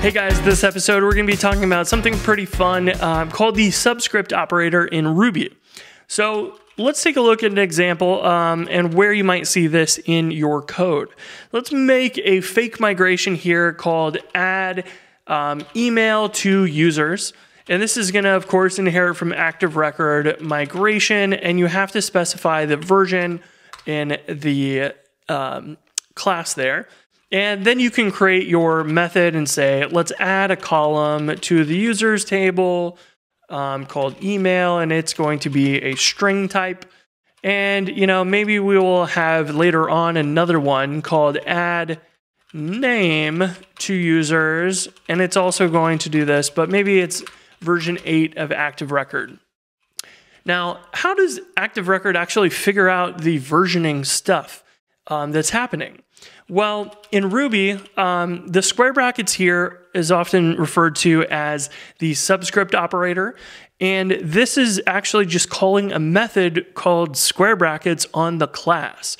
Hey guys, this episode we're going to be talking about something pretty fun uh, called the subscript operator in Ruby. So let's take a look at an example um, and where you might see this in your code. Let's make a fake migration here called add um, email to users. And this is going to, of course, inherit from Active Record migration, and you have to specify the version in the um, class there. And then you can create your method and say, let's add a column to the users table um, called email, and it's going to be a string type. And, you know, maybe we will have later on another one called add name to users, and it's also going to do this, but maybe it's version 8 of Active Record. Now, how does Active Record actually figure out the versioning stuff um, that's happening? Well, in Ruby, um, the square brackets here is often referred to as the subscript operator. And this is actually just calling a method called square brackets on the class.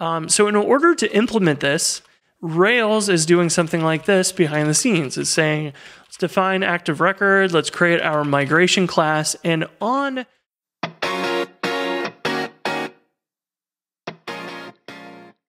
Um, so in order to implement this, Rails is doing something like this behind the scenes. It's saying, let's define active record, let's create our migration class, and on